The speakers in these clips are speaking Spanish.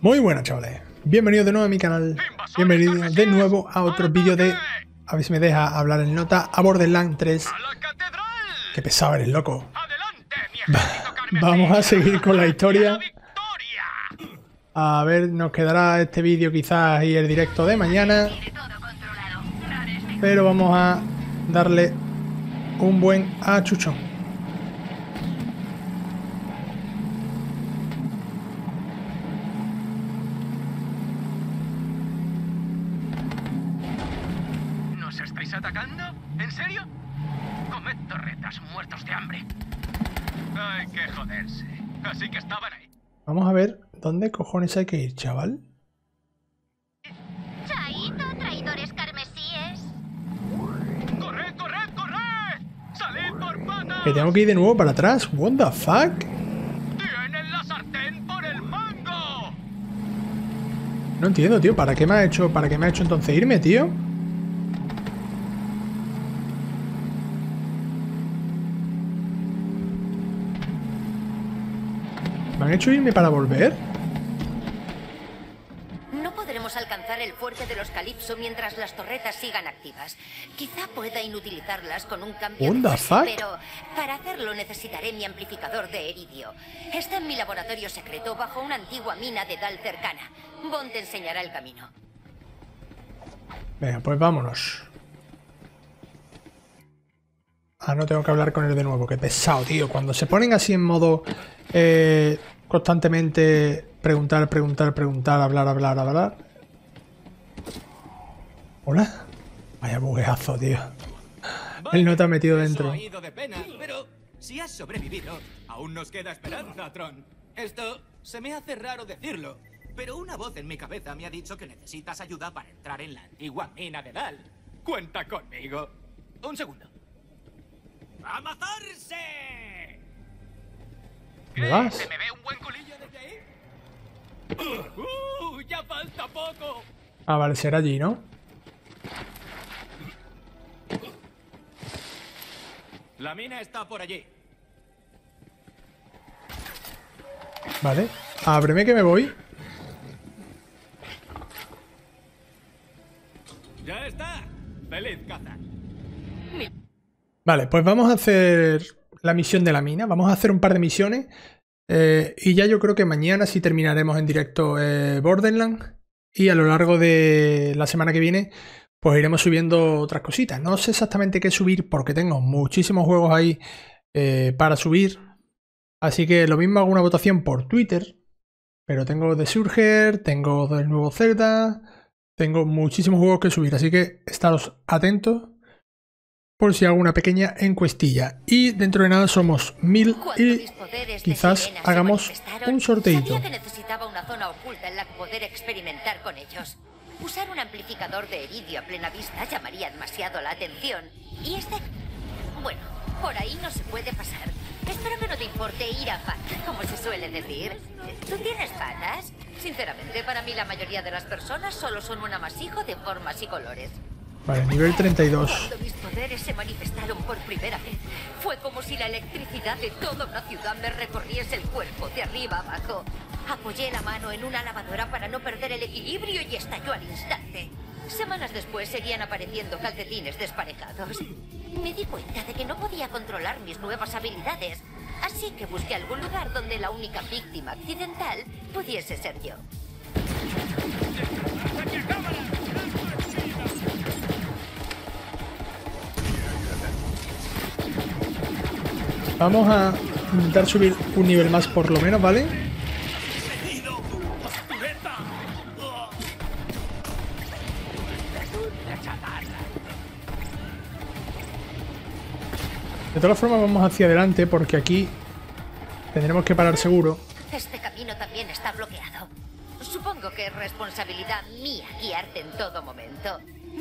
Muy buenas chavales, bienvenidos de nuevo a mi canal, bienvenidos de nuevo a otro vídeo de, a ver si me deja hablar en nota, a Borderlands 3. Qué pesado eres, loco. Vamos a seguir con la historia. A ver, nos quedará este vídeo quizás y el directo de mañana. Pero vamos a darle un buen achuchón. atacando? ¿En serio? Comed torretas muertos de hambre. Hay que joderse. Así que estaban ahí. Vamos a ver dónde cojones hay que ir, chaval. Chaito, traidores carmesíes. ¡Corred, corred, corred! ¡Salid por patas! Que tengo que ir de nuevo para atrás. What the fuck? ¡Tienen la sartén por el mango! No entiendo, tío. ¿Para qué me ha hecho, para qué me ha hecho entonces irme, tío? Han hecho irme para volver? No podremos alcanzar el fuerte de los Calipso mientras las torretas sigan activas. Quizá pueda inutilizarlas con un cambio de fase, pero para hacerlo necesitaré mi amplificador de eridio. Está en mi laboratorio secreto bajo una antigua mina de Dal cercana. Bond te enseñará el camino. Venga, pues vámonos. Ah, no tengo que hablar con él de nuevo. Qué pesado, tío. Cuando se ponen así en modo eh, constantemente preguntar, preguntar, preguntar, hablar, hablar, hablar. ¿Hola? Vaya bugueazo, tío. Él no te ha metido dentro. ha ido de pena, pero si has sobrevivido, aún nos queda esperanza, Tron. Esto se me hace raro decirlo, pero una voz en mi cabeza me ha dicho que necesitas ayuda para entrar en la antigua mina de Dal. Cuenta conmigo. Un segundo. ¡A mazarse! ¿Me vas? ¿Se me ve un buen culillo desde ahí? ¡Uh! ¡Ya falta poco! Ah, vale, será allí, ¿no? La mina está por allí. Vale. Ábreme que me voy. ¡Ya está! ¡Feliz caza! Vale, pues vamos a hacer la misión de la mina. Vamos a hacer un par de misiones. eh, y ya yo creo que mañana sí terminaremos en directo eh, Borderlands. Y a lo largo de la semana que viene, pues iremos subiendo otras cositas. No sé exactamente qué subir porque tengo muchísimos juegos ahí eh, para subir. Así que lo mismo hago una votación por Twitter. Pero tengo The Surger, tengo del nuevo Zelda, tengo muchísimos juegos que subir. Así que estaros atentos por si hago una pequeña encuestilla. Y dentro de nada somos mil y quizás hagamos un sorteito. Sabía que necesitaba una zona oculta en la que poder experimentar con ellos. Usar un amplificador de eridio a plena vista llamaría demasiado la atención. Y este... Bueno, por ahí no se puede pasar. Espero que no te importe ir a pata, como se suele decir. ¿Tú tienes patas? Sinceramente, para mí la mayoría de las personas solo son un amasijo de formas y colores. Vale, nivel 32. Cuando mis poderes se manifestaron por primera vez, fue como si la electricidad de toda una ciudad me recorriese el cuerpo de arriba abajo. Apoyé la mano en una lavadora para no perder el equilibrio y estalló al instante. Semanas después seguían apareciendo calcetines desparejados. Me di cuenta de que no podía controlar mis nuevas habilidades, así que busqué algún lugar donde la única víctima accidental pudiese ser yo. Vamos a intentar subir un nivel más por lo menos, ¿vale? De todas formas vamos hacia adelante porque aquí tendremos que parar seguro. Este camino también está bloqueado. Supongo que es responsabilidad mía guiarte en todo momento.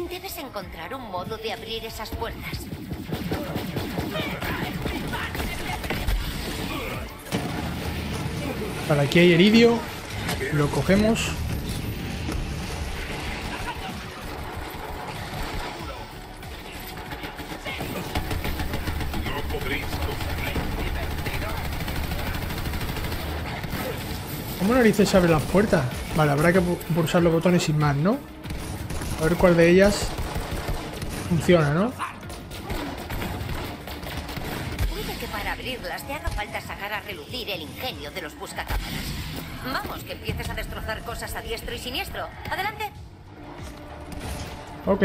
Debes encontrar un modo de abrir esas puertas. Vale, aquí hay eridio. Lo cogemos. ¿Cómo narices se abren las puertas? Vale, habrá que pu- pulsar los botones sin más, ¿no? A ver cuál de ellas funciona, ¿no? Para sacar a relucir el ingenio de los buscacámaras. Vamos, que empieces a destrozar cosas a diestro y siniestro. Adelante. Ok.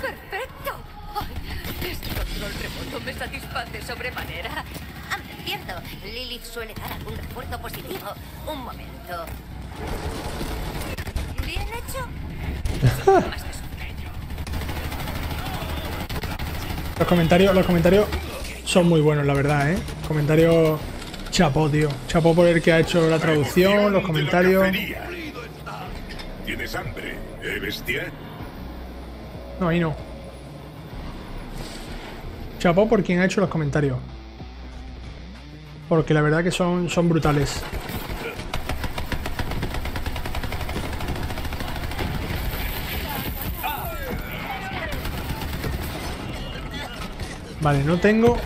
¡Perfecto! Ay, este control remoto me satisface sobremanera. Ah, cierto, Lilith suele dar algún refuerzo positivo. Un momento. ¿Bien hecho? Más que sueño. Los comentarios, los comentarios son muy buenos, la verdad, ¿eh? Comentarios chapó, tío. Chapó por el que ha hecho la traducción, los comentarios. ¿Tienes hambre, eh, bestia? No, ahí no. Chapó por quien ha hecho los comentarios. Porque la verdad que son, son brutales. Vale, no tengo...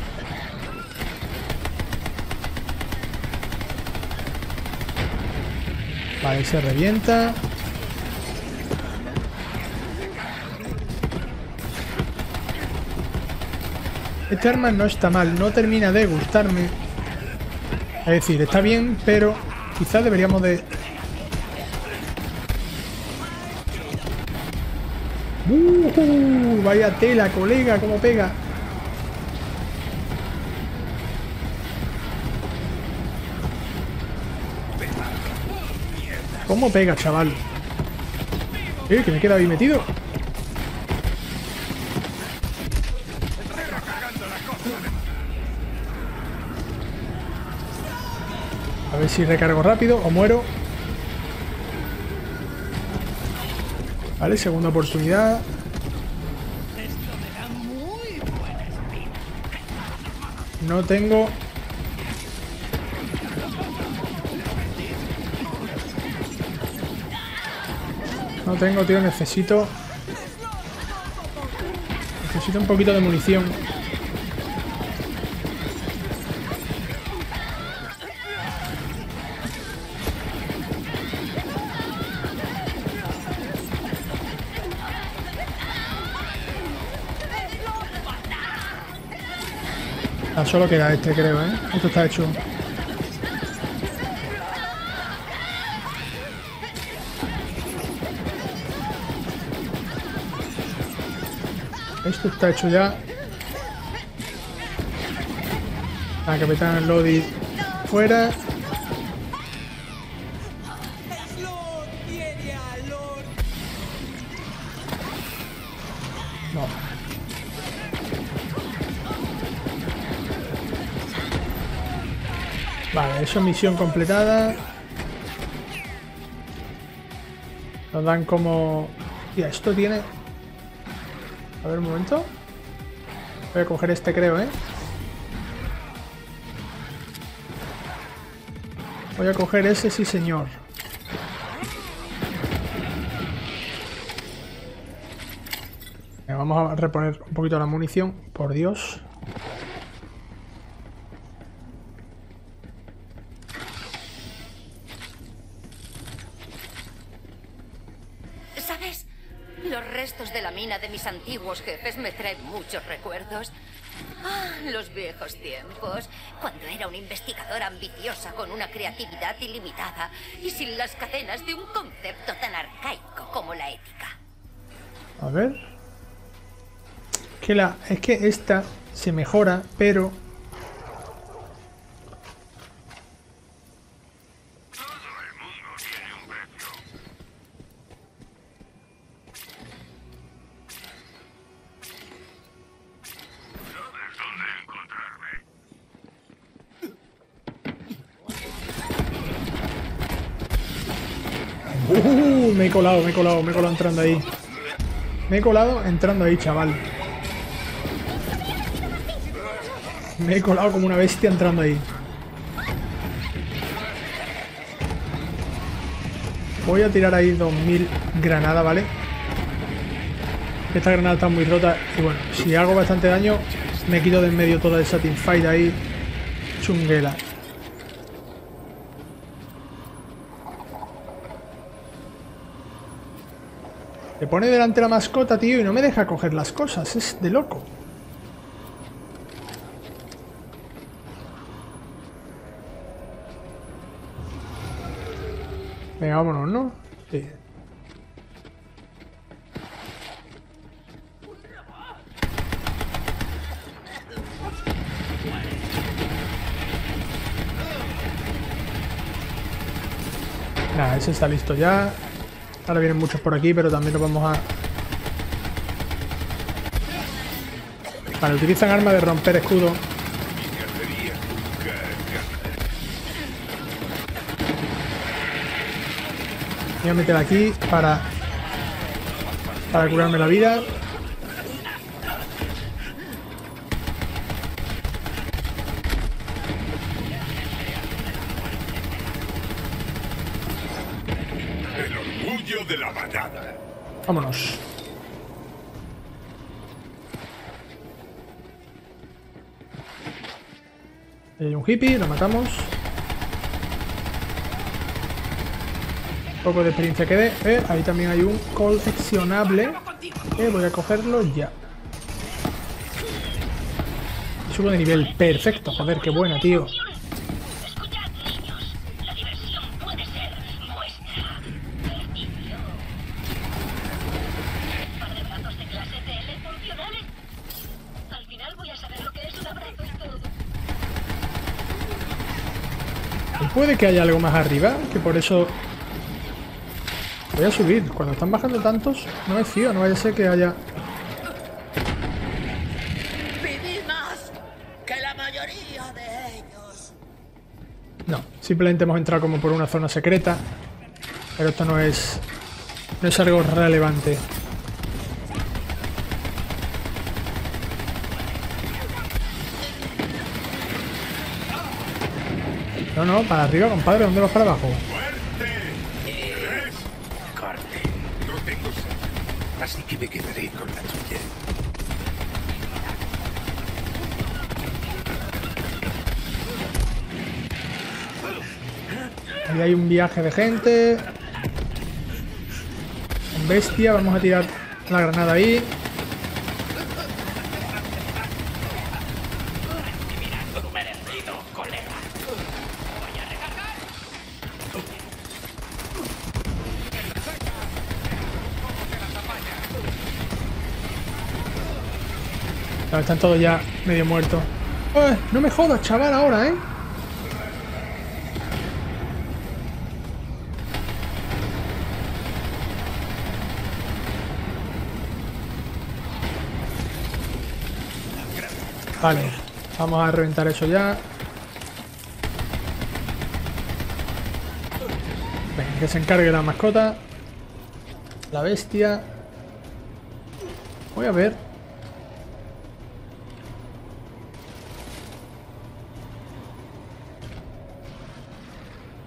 Vale, se revienta. Este arma no está mal, no termina de gustarme. Es decir, está bien, pero quizás deberíamos de... ¡Uh! Vaya tela, colega, cómo pega. ¿Cómo pega, chaval? Eh, que me queda ahí metido. A ver si recargo rápido o muero. Vale, segunda oportunidad. No tengo... tengo, tío, necesito... Necesito un poquito de munición. Solo queda este, creo, ¿eh? Esto está hecho. Esto está hecho ya. La capitán Lodi fuera. No. Vale, eso es misión completada. Nos dan como... Tía, esto tiene... A ver un momento. Voy a coger este creo, ¿eh? Voy a coger ese, sí señor. Vamos a reponer un poquito la munición, por Dios. Es que esta se mejora, pero... Uh, me he colado, me he colado, me he colado entrando ahí. Me he colado entrando ahí, chaval. Me he colado como una bestia entrando ahí. Voy a tirar ahí 2000 granadas, ¿vale? Esta granada está muy rota y bueno, si hago bastante daño, Me quito de en medio toda esa teamfight ahí. Chunguela. Se pone delante la mascota, tío, y no me deja coger las cosas. Es de loco. Vámonos, ¿no? Sí. Nada, ese está listo ya. Ahora vienen muchos por aquí, pero también nos vamos a... Vale, utilizan arma de romper escudo. Voy a meter aquí para... Para curarme la vida. El orgullo de la manada. Vámonos. Hay un hippie, lo matamos. Poco de experiencia que dé. Eh, ahí también hay un coleccionable. Eh, voy a cogerlo ya. Subo de nivel. Perfecto. Joder, qué buena, tío. Puede que haya algo más arriba, que por eso... Voy a subir. Cuando están bajando tantos, no me fío. No vaya a ser que haya... Viví más que la mayoría de ellos. No, simplemente hemos entrado como por una zona secreta. Pero esto no es... No es algo relevante. No, no, para arriba, compadre. ¿Dónde vas para abajo? ¿Tres? Carne. No tengo sed. Así que me quedaré con la tuya. Ahí hay un viaje de gente. Bestia. Vamos a tirar la granada ahí. Están todos ya medio muertos. ¡Eh! No me jodas, chaval, ahora, ¿eh? Vale, vamos a reventar eso ya. Venga, que se encargue la mascota. La bestia. Voy a ver.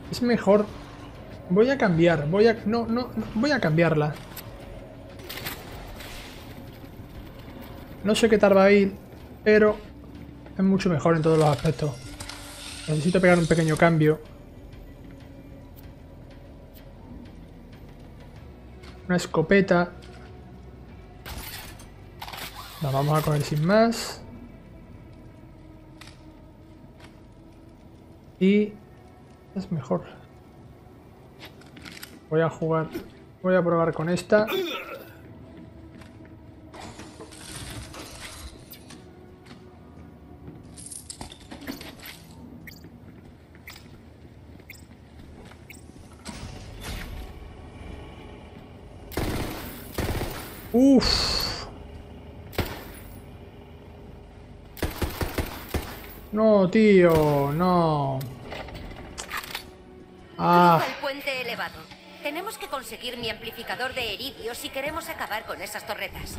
Es mejor. Voy a cambiar. Voy a. No, no, no, voy a cambiarla. No sé qué tal va a ir, pero es mucho mejor en todos los aspectos. Necesito pegar un pequeño cambio. Una escopeta. La vamos a coger sin más. Y es mejor. Voy a jugar. Voy a probar con esta. Uf. No, tío, no. Ah, el puente elevado. Tenemos que conseguir mi amplificador de eridio si queremos acabar con esas torretas.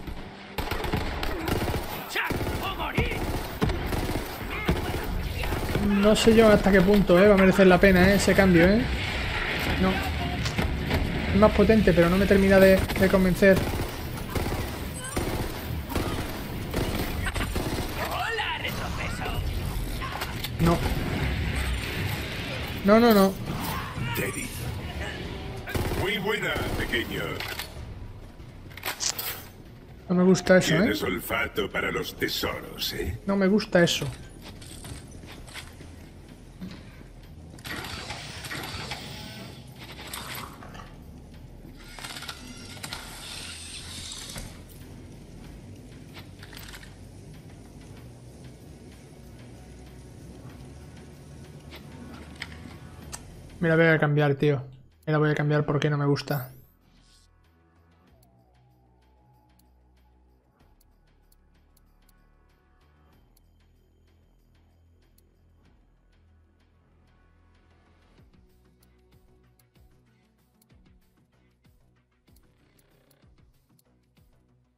no sé yo hasta qué punto, eh, va a merecer la pena, eh, ese cambio, eh. No. Es más potente, pero no me termina de, de convencer. No. No, no, no. Teddy. Muy buena, pequeño. No me gusta eso, ¿eh? Tienes olfato para los tesoros, ¿eh? No me gusta eso. La voy a cambiar, tío. Me la voy a cambiar porque no me gusta.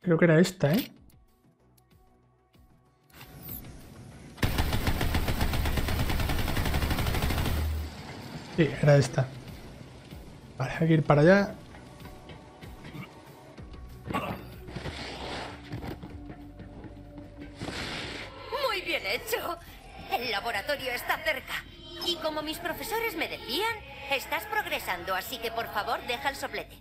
Creo que era esta, ¿eh? Sí, era esta. Vale, hay que ir para allá. Muy bien hecho. El laboratorio está cerca. Y como mis profesores me decían, estás progresando, así que por favor deja el soplete.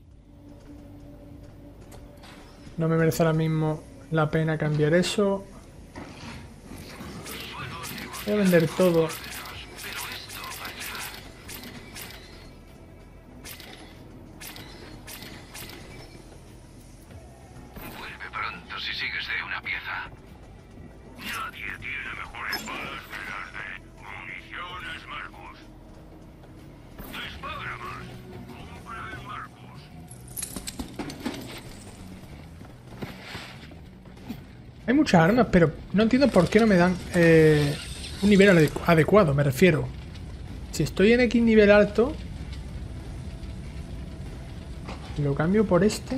No me merece ahora mismo la pena cambiar eso. Voy a vender todo. Muchas armas, pero no entiendo por qué no me dan eh, un nivel adecu- adecuado, me refiero. Si estoy en X nivel alto... Lo cambio por este.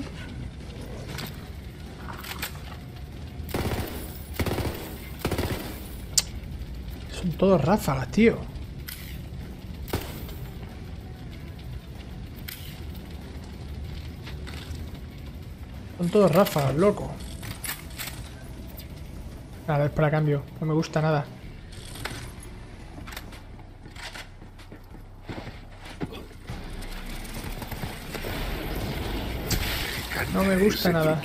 Son todos ráfagas, tío. Son todos ráfagas, loco. Nada, es para cambio. No me gusta nada. No me gusta nada.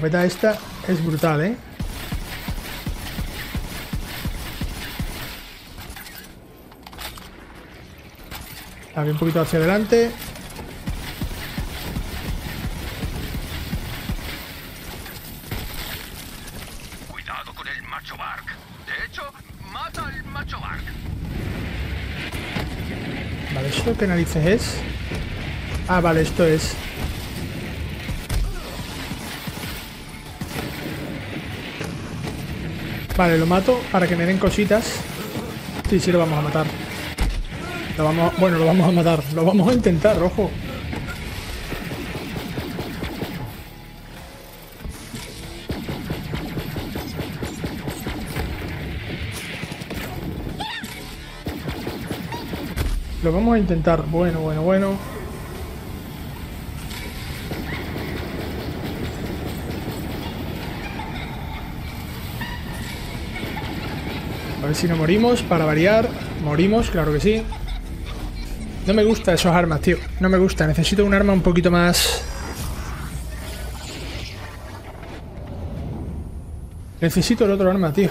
Escopeta esta es brutal, ¿eh? Voy un poquito hacia adelante. Cuidado con el macho Bark. De hecho, mata al macho Bark. Vale, ¿esto qué narices es? Ah, vale, esto es... Vale, lo mato para que me den cositas. Sí, sí, lo vamos a matar. Lo vamos Bueno, lo vamos a matar. Lo vamos a intentar, ojo. Lo vamos a intentar. Bueno, bueno, bueno. A ver si no morimos, para variar. Morimos, claro que sí. No me gusta esos armas, tío. No me gusta. Necesito un arma un poquito más... Necesito el otro arma, tío.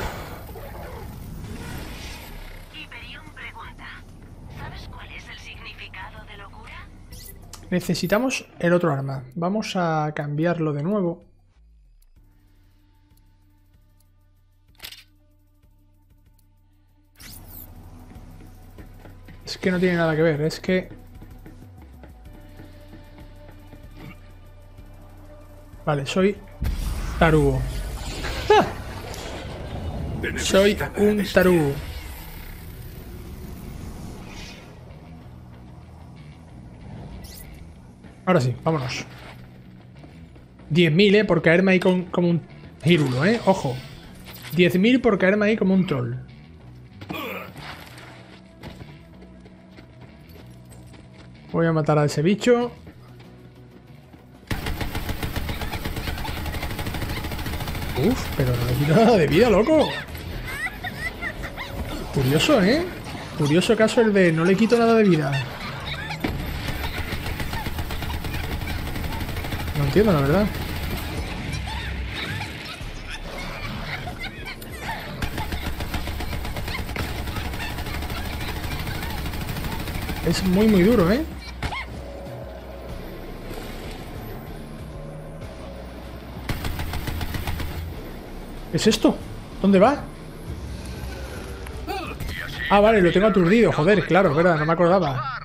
Necesitamos el otro arma. Vamos a cambiarlo de nuevo. Que no tiene nada que ver, es que... Vale, soy tarugo. Te Soy un tarugo. Ahora sí, vámonos. 10.000, ¿eh? Por caerme ahí con, como un gírulo, ¿eh? Ojo. 10.000 por caerme ahí como un troll. Voy a matar a ese bicho. Uf, pero no le quito nada de vida, loco. Curioso, ¿eh? Curioso caso el de no le quito nada de vida. No entiendo, la verdad. Es muy, muy duro, ¿eh? ¿Qué es esto? ¿Dónde va? Ah, vale, lo tengo aturdido, joder, claro, verdad, no me acordaba.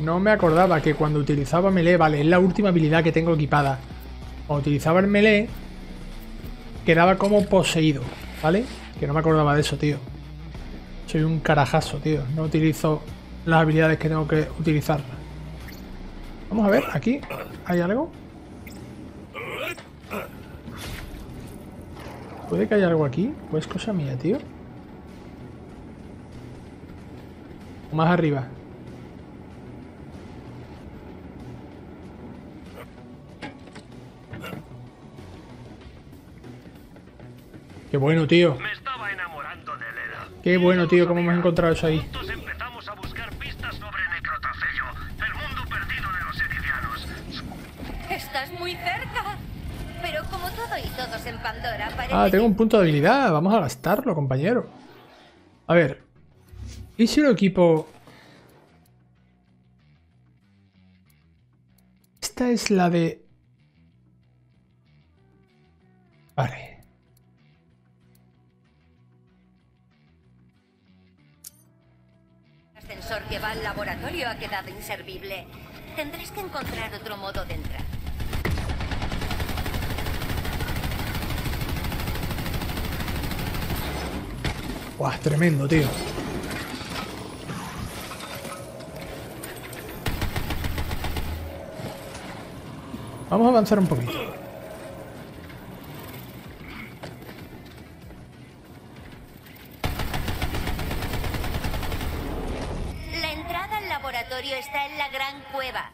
No me acordaba que cuando utilizaba melee, vale, es la última habilidad que tengo equipada. Cuando utilizaba el melee, quedaba como poseído, ¿vale? Que no me acordaba de eso, tío. Soy un carajazo, tío. No utilizo las habilidades que tengo que utilizar. Vamos a ver, aquí hay algo. ¿Puede que haya algo aquí? Pues cosa mía, tío. O más arriba. Qué bueno, tío. Me estaba enamorando de Leda. Qué bueno, tío, cómo hemos encontrado eso ahí. Juntos empezamos a buscar pistas sobre Necrotafello, el mundo perdido de los eridianos. Estás muy cerca. Pero como todo y todos en Pandora, parece Ah, tengo un punto de habilidad. Vamos a gastarlo, compañero. A ver. ¿Y si lo equipo... Esta es la de... Vale. El ascensor que va al laboratorio ha quedado inservible. Tendrás que encontrar otro modo de entrar. Buah, tremendo, tío. Vamos a avanzar un poquito. La entrada al laboratorio está en la gran cueva.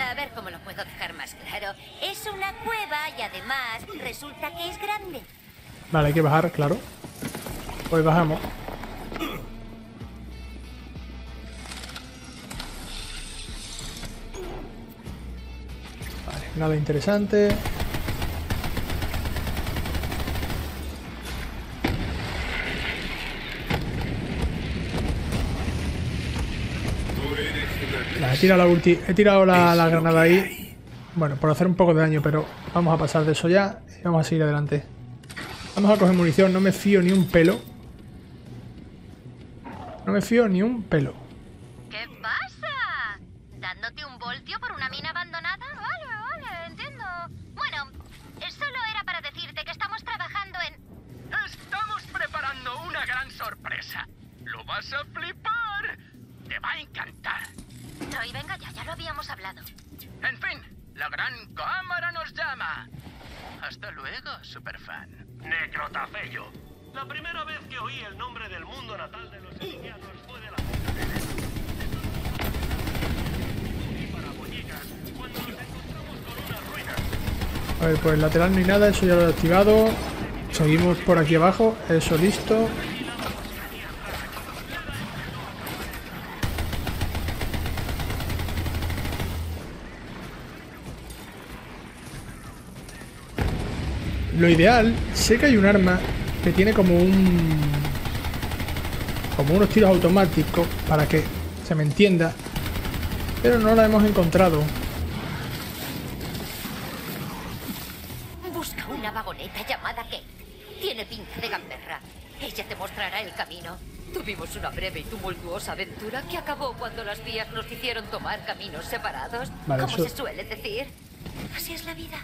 A ver cómo lo puedo dejar más claro. Es una cueva y además resulta que es grande. Vale, hay que bajar, claro. Pues bajamos. Vale, nada interesante. He tirado la ulti, he tirado la, la granada ahí. Bueno, por hacer un poco de daño, pero vamos a pasar de eso ya y vamos a seguir adelante. Vamos a coger munición, no me fío ni un pelo. No me fío ni un pelo. ¿Qué pasa? ¿Dándote un voltio por una mina abandonada? Vale, vale, entiendo. Bueno, solo era para decirte que estamos trabajando en... Estamos preparando una gran sorpresa. Lo vas a flipar. Te va a encantar. Troy, venga ya, ya lo habíamos hablado. En fin, la gran cámara nos llama. Hasta luego, superfan. Necrotafello. La primera vez que oí el nombre del mundo natal de los eridianos fue de la Y para boñicas, cuando nos encontramos con unas ruinas. A ver, pues lateral no hay nada, eso ya lo he activado. Seguimos por aquí abajo, eso listo. Lo ideal, sé que hay un arma que tiene como un... como unos tiros automáticos para que se me entienda, pero no la hemos encontrado. Busca una vagoneta llamada Kate. Tiene pinta de gamberra. Ella te mostrará el camino. Tuvimos una breve y tumultuosa aventura que acabó cuando las vías nos hicieron tomar caminos separados. Vale, como eso- se suele decir. Así es la vida.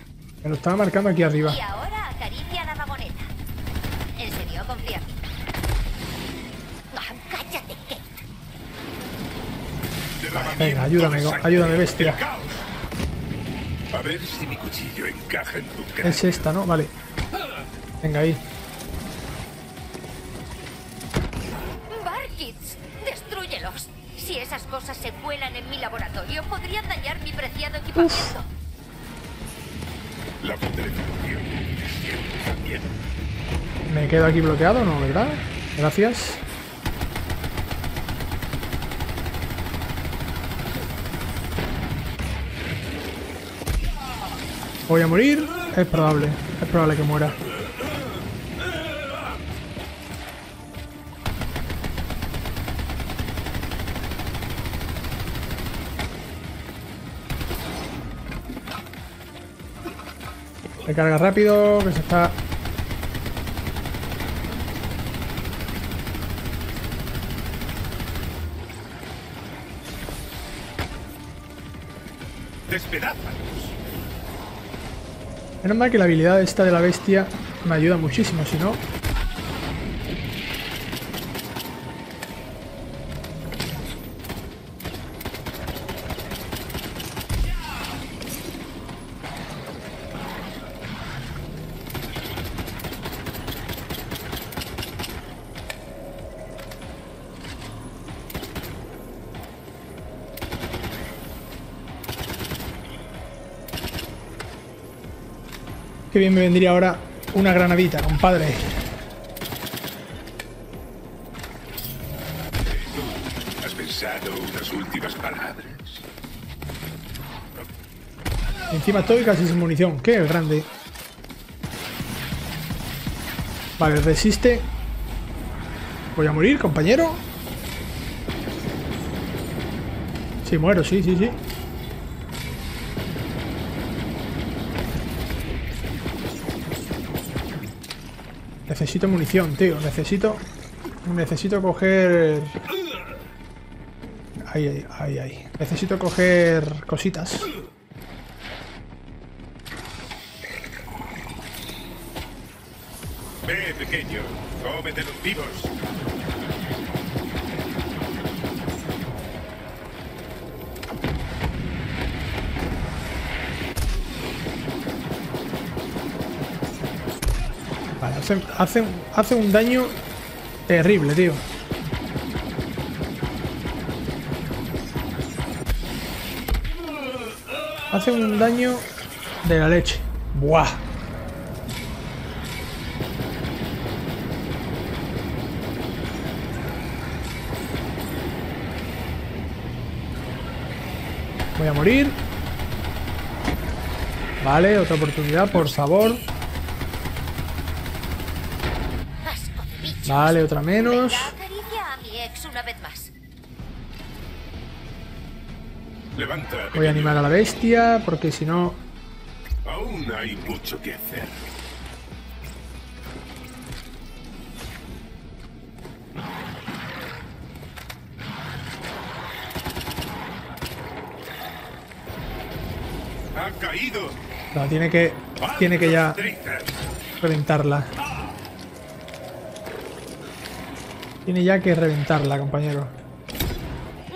Me lo estaba marcando aquí arriba. Y ahora. Ah, cállate, Kate. Venga, ayúdame, ayúdame, bestia. A ver si mi cuchillo encaja en tu cara. Es esta, ¿no? Vale. Venga, ahí. Barkits, destruyelos. Si esas cosas se cuelan en mi laboratorio, podrían dañar mi preciado equipamiento. Quedo aquí bloqueado, ¿no? ¿Verdad? Gracias. Voy a morir. Es probable. Es probable que muera. Recarga rápido, que se está Menos mal que la habilidad esta de la bestia me ayuda muchísimo, si no... bien me vendría ahora una granadita, compadre. ¿Has pensado unas últimas palabras? Encima estoy casi sin munición. Qué grande. Vale, resiste. Voy a morir, compañero. Sí, muero, sí, sí, sí. Necesito munición, tío. Necesito... Necesito coger... Ahí, ahí, ahí. Necesito coger cositas. Hace, hace, un daño terrible, tío. Hace un daño de la leche. Buah. Voy a morir. Vale, otra oportunidad, por favor. Asco de bichos. Vale, otra menos. Venga, acaricia a mi ex una vez más. Levanta. Voy a animar a la bestia, porque si no... Aún hay mucho que hacer. Ha caído. No, tiene que... Tiene que ya reventarla. Tiene ya que reventarla, compañero.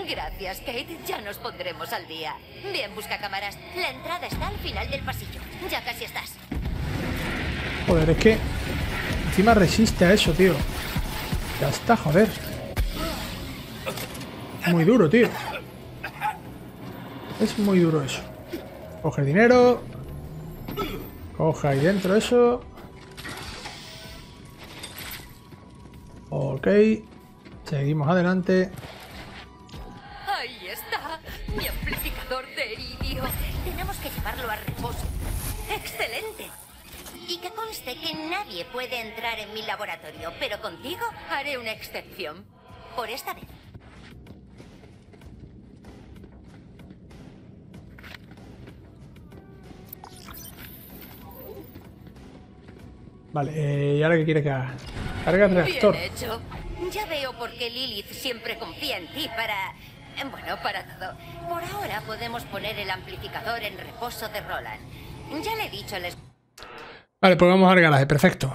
Gracias, Kate. Ya nos pondremos al día. Bien, busca cámaras. La entrada está al final del pasillo. Ya casi estás. Joder, es que... Encima resiste a eso, tío. Ya está, joder. Muy duro, tío. Es muy duro eso. Coge el dinero. Coge ahí dentro eso. Ok. Seguimos adelante. Ahí está. Mi amplificador de iridio. Tenemos que llevarlo a reposo. ¡Excelente! Y que conste que nadie puede entrar en mi laboratorio, pero contigo haré una excepción. Por esta vez. Vale, eh, ¿y ahora qué quiere que haga? Carga el reactor. Bien hecho. Ya veo por qué Lilith siempre confía en ti para... eh, Bueno, para todo. Por ahora podemos poner el amplificador en reposo de Roland. Ya le he dicho es- Vale, pues vamos al garaje, perfecto.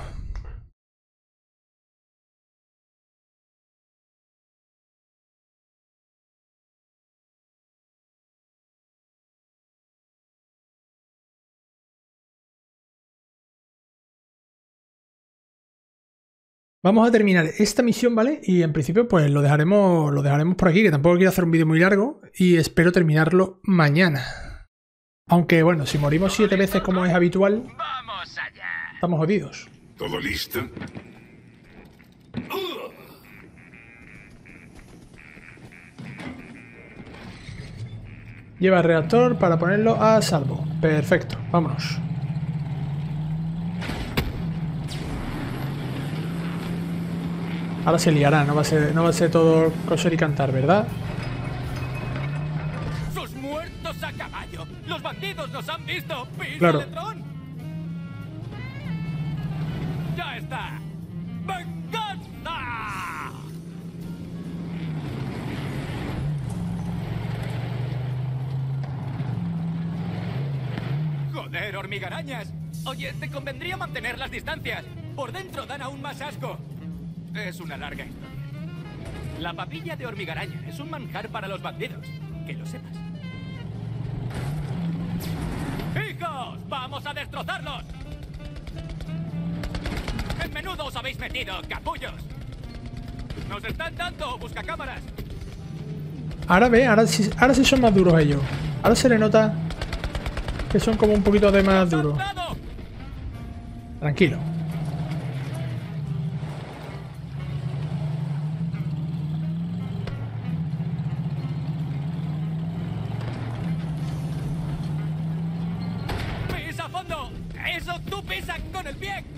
Vamos a terminar esta misión, ¿vale? Y en principio, pues lo dejaremos, lo dejaremos por aquí, que tampoco quiero hacer un vídeo muy largo y espero terminarlo mañana. Aunque bueno, si morimos siete veces como es habitual, ¡Vamos allá! estamos jodidos. ¿Todo listo? Lleva el reactor para ponerlo a salvo. Perfecto, vámonos. Ahora se liará, no va a ser, no va a ser todo coser y cantar, ¿verdad? ¡Sus muertos a caballo! ¡Los bandidos nos han visto! ¡Pisa Claro. ¡Ya está! ¡Venganza! ¡Joder, hormigarañas! Oye, te convendría mantener las distancias. Por dentro dan aún más asco. Es una larga historia. La papilla de hormigaraña es un manjar para los bandidos. Que lo sepas. ¡Hijos! ¡Vamos a destrozarlos! ¡En menudo os habéis metido, capullos! ¡Nos están dando buscacámaras! Ahora ve, ahora sí, ahora sí son más duros ellos. Ahora se le nota que son como un poquito de más duros. Tranquilo.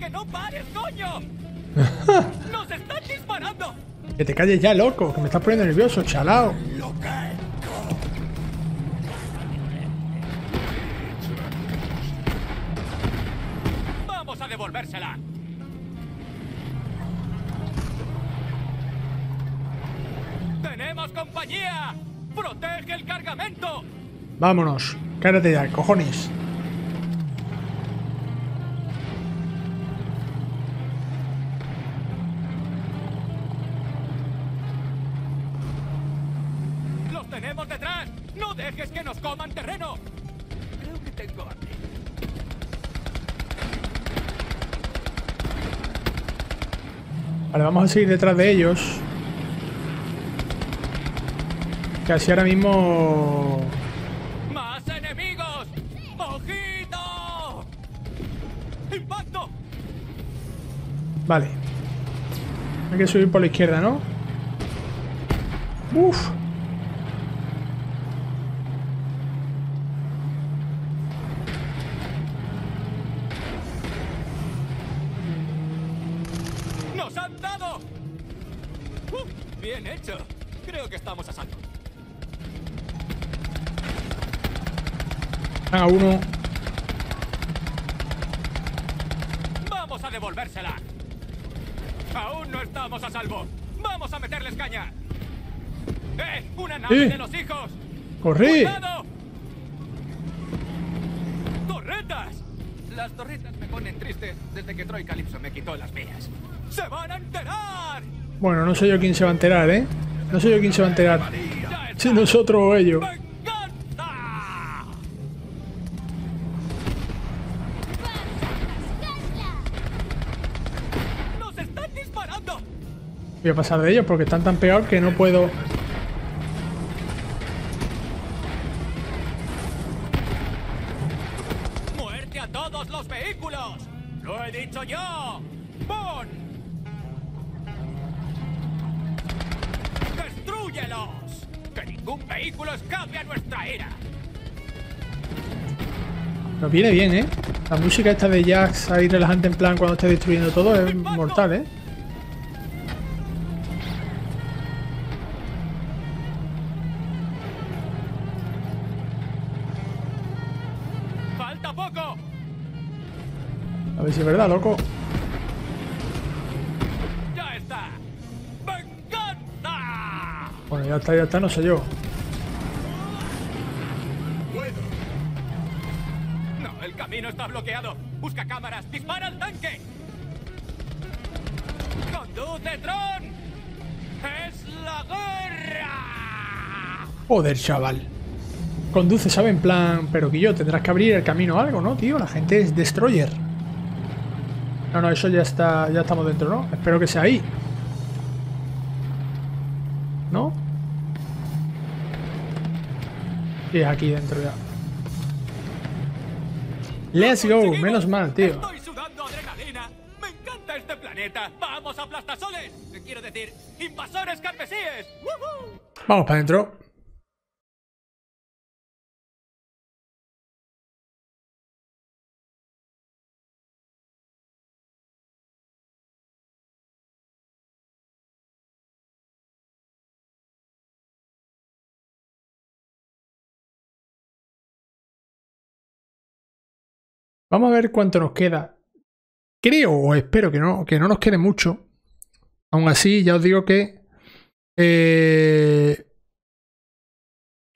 ¡Que no pares, coño! ¡Nos están disparando! Que te calles ya, loco, que me estás poniendo nervioso, chalao. ¡Vamos a devolvérsela! ¡Tenemos compañía! ¡Protege el cargamento! Vámonos, cállate ya, cojones. ¡Los tenemos detrás! ¡No dejes que nos coman terreno! Creo que tengo hambre. Vale, vamos a seguir detrás de ellos. Que así ahora mismo... ¡Más enemigos! ¡Ojito! ¡Impacto! Vale. Hay que subir por la izquierda, ¿no? Uf. ¡Eh! ¡Una nave Eh. de los hijos! ¡Corre! ¡Torretas! Las torretas me ponen triste desde que Troy Calypso me quitó las mías. ¡Se van a enterar! Bueno, no sé yo quién se va a enterar, ¿eh? No sé yo quién se va a enterar. Si nosotros o ellos. Voy a pasar de ellos porque están tan pegados que no puedo... viene bien, ¿eh? La música esta de Jax ahí relajante en plan cuando esté destruyendo todo es mortal, ¿eh? ¡Falta poco! A ver si es verdad, loco. ¡Ya está! ¡Venganza! Bueno, ya está, ya está, no sé yo. Cámaras, dispara al tanque. ¡Conduce, Tron! ¡Es la guerra! Joder, chaval. Conduce, ¿sabe? En plan, pero que yo tendrás que abrir el camino algo, ¿no, tío? La gente es destroyer. No, no, eso ya está. Ya estamos dentro, ¿no? Espero que sea ahí. ¿No? Sí, es aquí dentro ya. Let's go, menos mal, tío. Estoy sudando adrenalina. Me encanta este planeta. Vamos a Plastasoles. Quiero decir, invasores carmesíes. ¡Woohoo! Vamos para adentro. Vamos a ver cuánto nos queda. Creo o espero que no, que no nos quede mucho. Aún así, ya os digo que eh,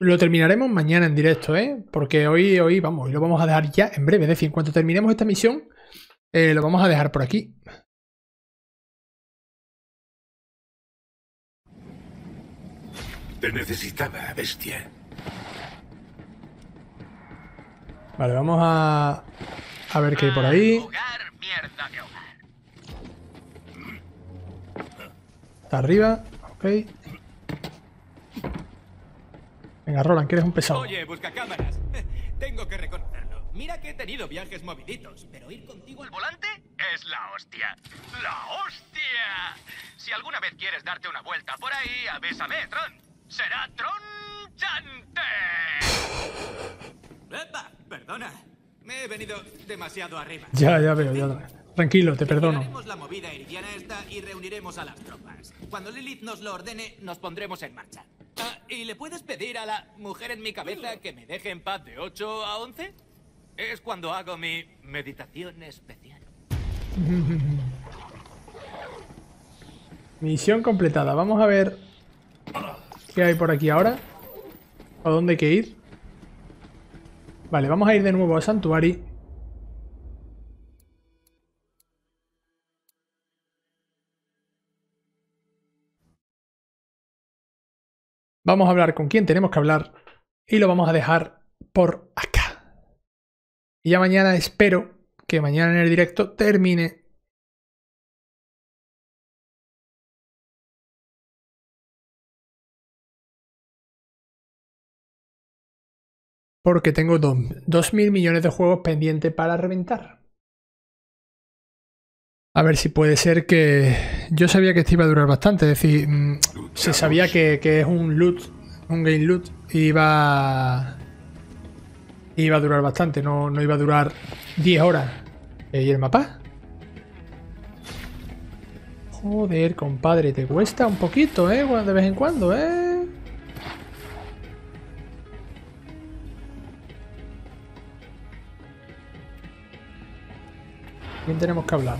lo terminaremos mañana en directo, ¿eh? Porque hoy, hoy, vamos, hoy lo vamos a dejar ya en breve. Es decir, en cuanto terminemos esta misión, eh, lo vamos a dejar por aquí. Te necesitaba, bestia. Vale, vamos a, a ver qué hay por ahí. Está arriba, ok. Venga, Roland, que eres un pesado. Oye, busca cámaras. Tengo que reconocerlo. Mira que he tenido viajes moviditos, pero ir contigo al volante Es la hostia. ¡La hostia! Si alguna vez quieres darte una vuelta por ahí, avésame, Tron. Será tronchante. ¡Epa! Perdona. Me he venido demasiado arriba. Ya, ya veo, ya. Tranquilo, te perdono. Haremos la movida iridiana esta y reuniremos a las tropas. Cuando Lilith nos lo ordene, nos pondremos en marcha. Ah, ¿Y le puedes pedir a la mujer en mi cabeza que me deje en paz de 8 a 11? Es cuando hago mi meditación especial. Misión completada. Vamos a ver qué hay por aquí ahora. ¿A dónde hay que ir? Vale, vamos a ir de nuevo a Santuari. Vamos a hablar con quien tenemos que hablar y lo vamos a dejar por acá. Y ya mañana espero que mañana en el directo termine porque tengo 2.000 millones de juegos pendientes para reventar. A ver si puede ser que... Yo sabía que este iba a durar bastante, es decir, mm, se sabía que, que es un loot, un game loot, iba... Iba a durar bastante, no, no iba a durar 10 horas. Eh, ¿Y el mapa? Joder, compadre, te cuesta un poquito, ¿eh? De vez en cuando, ¿eh? ¿Quién tenemos que hablar?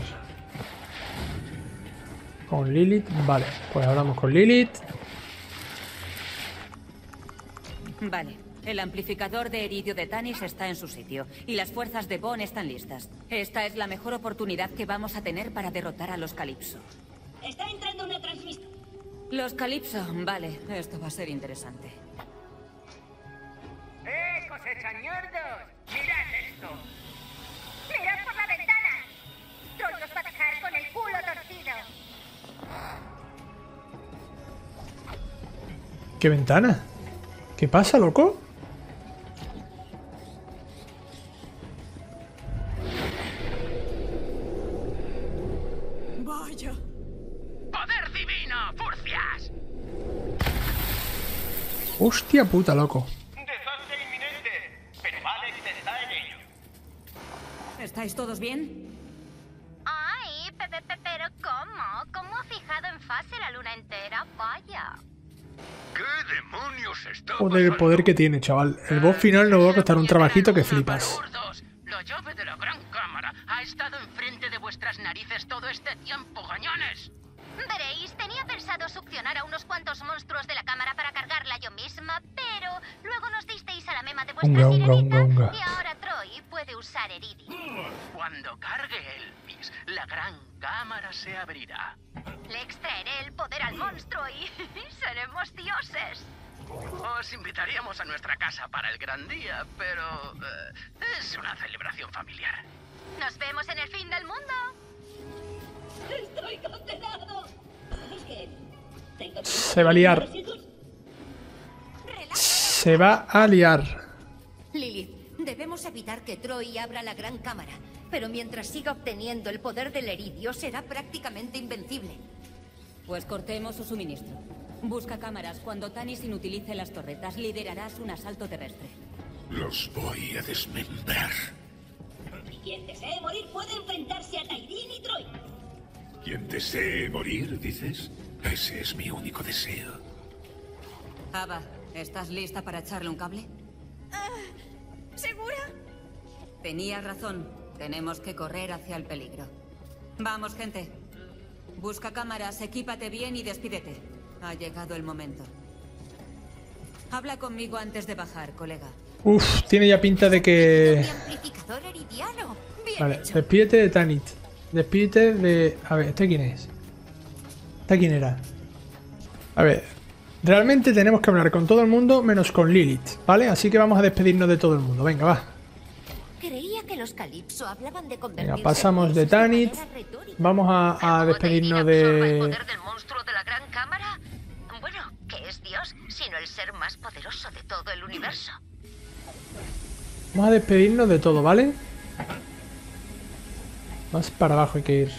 Con Lilith. Vale, pues hablamos con Lilith. Vale. El amplificador de Eridio de Tanis está en su sitio y las fuerzas de Bond están listas. Esta es la mejor oportunidad que vamos a tener para derrotar a los Calypso. Está entrando una transmisión. Los Calypso, vale, esto va a ser interesante. ¿Qué ventana? ¿Qué pasa, loco? Vaya. ¡Poder divino! ¡Furcias! Hostia puta, loco. ¡Desastre inminente! Pero Alex está en ello. ¿Estáis todos bien? Joder, el poder que tiene, chaval. El boss final nos va a costar un trabajito que flipas. La llave de la gran cámara ha estado enfrente de vuestras narices todo este tiempo, gañones. Veréis, tenía pensado succionar a unos cuantos monstruos de la cámara para cargarla yo misma, pero luego nos disteis a la mema de vuestra Unga, unga, sirenita unga, unga. y ahora Troy puede usar Eridi. Cuando cargue Elvis, la gran cámara se abrirá. Le extraeré el poder al monstruo y seremos dioses. Os invitaríamos a nuestra casa para el gran día, pero eh, es una celebración familiar. Nos vemos en el fin del mundo. Estoy condenado. Es que tengo Se va a liar. Se va a liar. Lilith, debemos evitar que Troy abra la gran cámara. Pero mientras siga obteniendo el poder del eridio, será prácticamente invencible. Pues cortemos su suministro. Busca cámaras. Cuando Tanis inutilice las torretas, liderarás un asalto terrestre. Los voy a desmembrar. Y quien desee morir puede enfrentarse a Tairin y Troy. Quien desee morir, dices? Ese es mi único deseo. Ava, ¿estás lista para echarle un cable? ¿Segura? Tenías razón. Tenemos que correr hacia el peligro. Vamos, gente. Busca cámaras, equípate bien y despídete. Ha llegado el momento. Habla conmigo antes de bajar, colega. Uf, tiene ya pinta de que... Vale, despídete de Tanit. Despídete de... A ver, ¿este quién es? ¿Este quién era? A ver, realmente tenemos que hablar con todo el mundo menos con Lilith, ¿vale? Así que vamos a despedirnos de todo el mundo. Venga, va. Creía que los Calypso hablaban de convertirse Venga, pasamos de Tanit. Vamos a, a ¿Cómo despedirnos de... Dios, sino el ser más poderoso de todo el universo. Vamos a despedirnos de todo, ¿vale? Más para abajo hay que ir.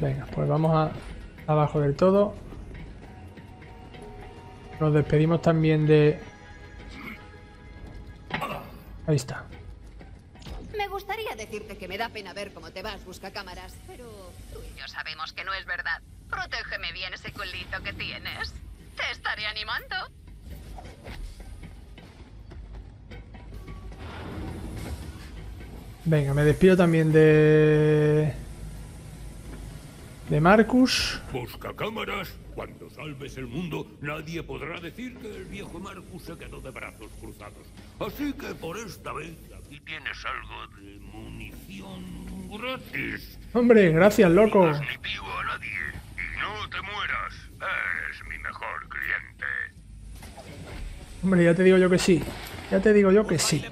Venga, pues vamos a abajo del todo. Nos despedimos también de... Ahí está. Me gustaría decirte que me da pena ver cómo te vas, busca cámaras, pero tú y yo sabemos que no es verdad. Protégeme bien ese culito que tienes. Te estaré animando. Venga, me despido también de... De Marcus. Busca cámaras. Cuando salves el mundo, nadie podrá decir que el viejo Marcus se quedó de brazos cruzados. Así que por esta vez aquí tienes algo de munición gratis. Hombre, gracias, loco. Ni pido a nadie. Y no te mueras. Eres mi mejor cliente. Hombre, ya te digo yo que sí. Ya te digo yo que sí.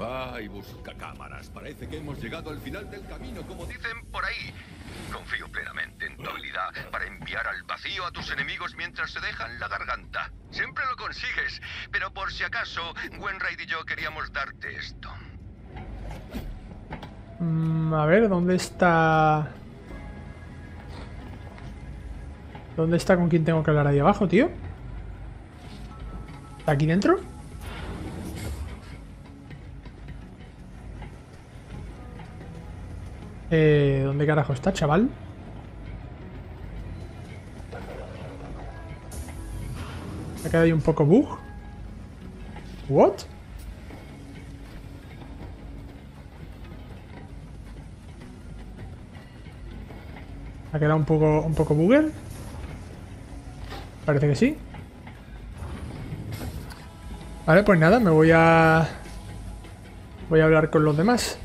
Ay, busca cámaras. Parece que hemos llegado al final del camino, como Dicen por ahí. Confío plenamente en tu habilidad para enviar al vacío a tus enemigos mientras se dejan la garganta. Siempre lo consigues, pero por si acaso, Wenraid y yo queríamos darte esto. Mm, a ver, ¿dónde está...? ¿Dónde está con quién tengo que hablar ahí abajo, tío? ¿Está aquí dentro? Eh, ¿Dónde carajo está, chaval? Me ha quedado ahí un poco bug. ¿What? Ha quedado un poco, un poco bugger. Parece que sí. Vale, pues nada, me voy a... Voy a hablar con los demás.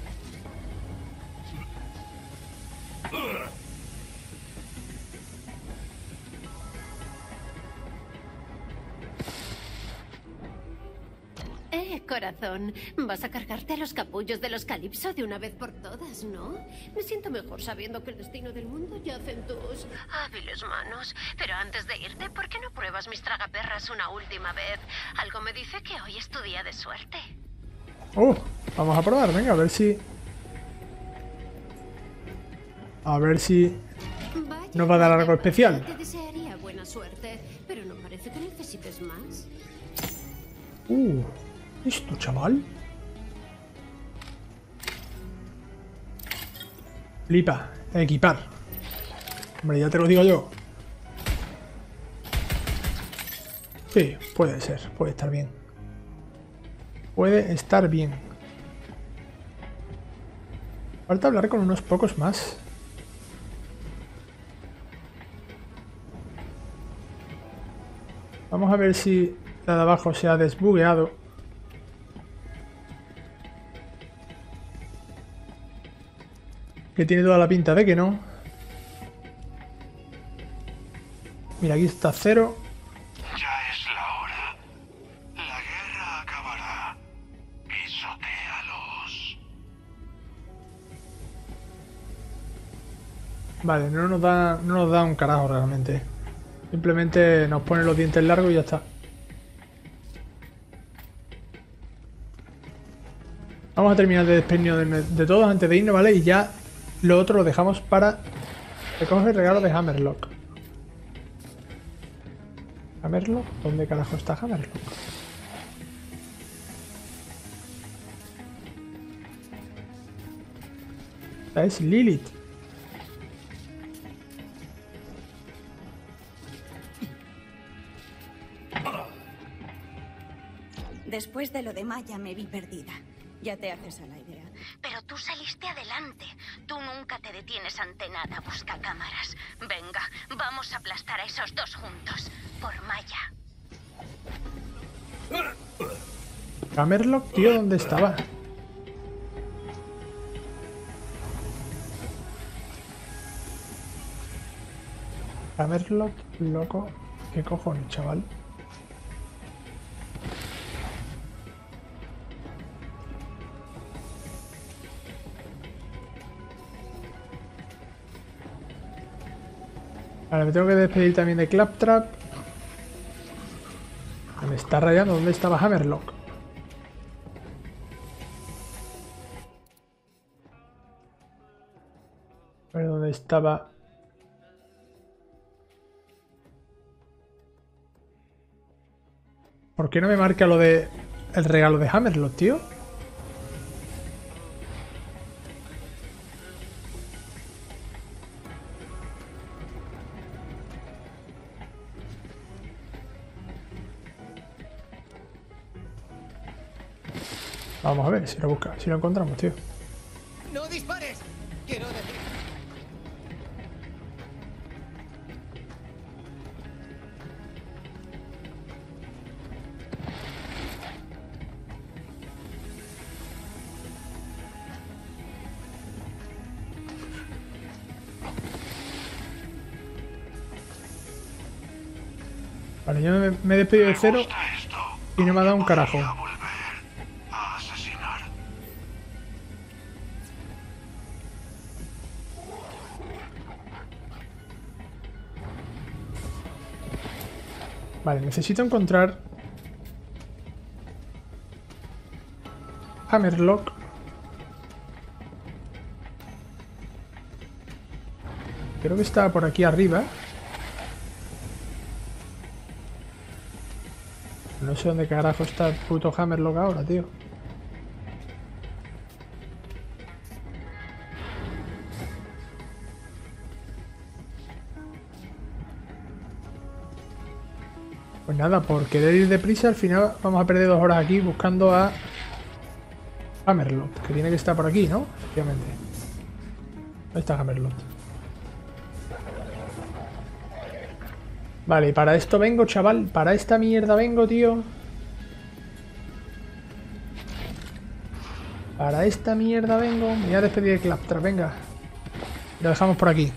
Eh, corazón, vas a cargarte a los capullos de los calipso de una vez por todas, ¿no? Me siento mejor sabiendo que el destino del mundo yace en tus hábiles manos. Pero antes de irte, ¿por qué no pruebas mis tragaperras una última vez? Algo me dice que hoy es tu día de suerte. Uh, vamos a probar, venga, a ver si... A ver si Vaya, nos va a dar algo especial. Te desearía buena suerte, pero no parece que necesites más. Uh, esto, chaval. Flipa, equipar. Hombre, ya te lo digo yo. Sí, puede ser, puede estar bien. Puede estar bien. Falta hablar con unos pocos más. Vamos a ver si la de abajo se ha desbugueado. Que tiene toda la pinta de que no. Mira, aquí está cero. Ya es la hora. La guerra acabará. Pisotealos. Vale, no nos da, no nos da un carajo realmente. Simplemente nos pone los dientes largos y ya está. Vamos a terminar de despedirnos de, de todos antes de irnos, ¿vale? Y ya lo otro lo dejamos para recoger el regalo de Hammerlock. ¿Hammerlock? ¿Dónde carajo está Hammerlock? Es Lilith. Después de lo de Maya me vi perdida. Ya te haces a la idea. Tú saliste adelante. Tú nunca te detienes ante nada, busca cámaras. Venga, vamos a aplastar a esos dos juntos. Por Maya. Hammerlock, tío, ¿dónde estaba? Hammerlock, loco. ¿Qué cojones, chaval? Vale, me tengo que despedir también de Claptrap. Me está rayando. ¿Dónde estaba Hammerlock? A ver dónde estaba. ¿Por qué no me marca lo de el regalo de Hammerlock, tío? Ver si lo busca, si lo encontramos, tío. ¡No dispares! Quiero decir. Vale, yo me, me he despedido de cero y no me ha dado un carajo. Vale, necesito encontrar Hammerlock. Creo que está por aquí arriba. No sé dónde carajo está el puto Hammerlock ahora, tío. Nada, por querer ir deprisa, al final vamos a perder dos horas aquí buscando a Hammerlock, que tiene que estar por aquí, ¿no? Efectivamente. Ahí está Hammerlock. Vale, para esto vengo, chaval. Para esta mierda vengo, tío. Para esta mierda vengo. Me voy a despedir de Claptrap, venga. Lo dejamos por aquí.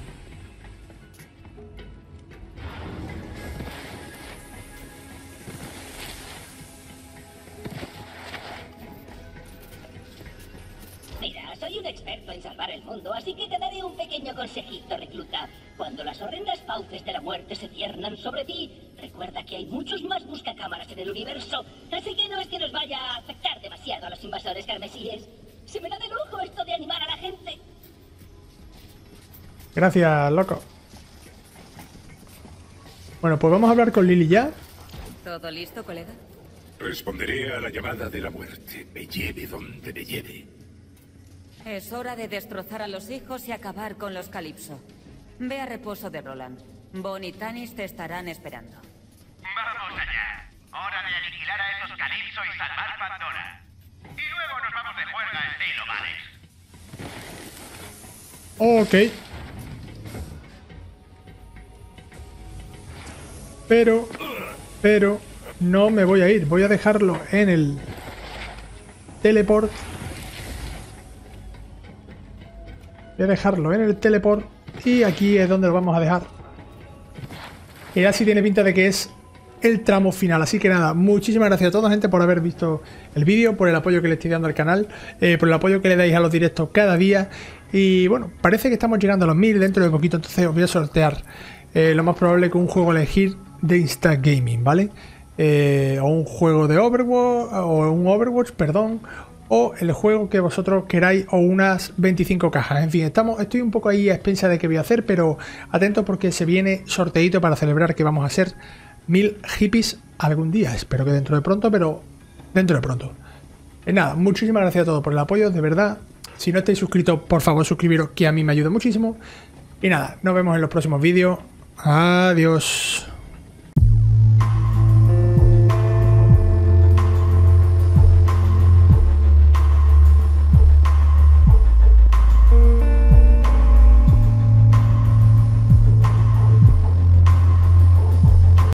Gracias, loco. Bueno, pues vamos a hablar con Lily ya. ¿Todo listo, colega? Responderé a la llamada de la muerte, me lleve donde me lleve. Es hora de destrozar a los hijos y acabar con los Calypso. Ve a reposo de Roland. Bon y Tanis te estarán esperando. Vamos allá. Hora de aniquilar a esos Calypso y salvar Pandora. Y luego nos vamos de juerga estilo Vales. Ok. Pero, pero, no me voy a ir. Voy a dejarlo en el teleport. Voy a dejarlo en el teleport. Y aquí es donde lo vamos a dejar. Y así tiene pinta de que es el tramo final. Así que nada, muchísimas gracias a toda gente por haber visto el vídeo, por el apoyo que le estoy dando al canal, eh, por el apoyo que le dais a los directos cada día. Y bueno, parece que estamos llegando a los 1000 dentro de poquito, entonces os voy a sortear eh, lo más probable que un juego elegir de Insta Gaming, ¿vale? Eh, o un juego de Overwatch, o un Overwatch, perdón, o el juego que vosotros queráis, o unas 25 cajas. En fin, estamos, estoy un poco ahí a expensa de qué voy a hacer, pero atento porque se viene sorteito para celebrar que vamos a ser mil hippies algún día. Espero que dentro de pronto, pero dentro de pronto. Y nada, muchísimas gracias a todos por el apoyo, de verdad. Si no estáis suscritos, por favor suscribiros, que a mí me ayuda muchísimo. Y nada, nos vemos en los próximos vídeos. Adiós.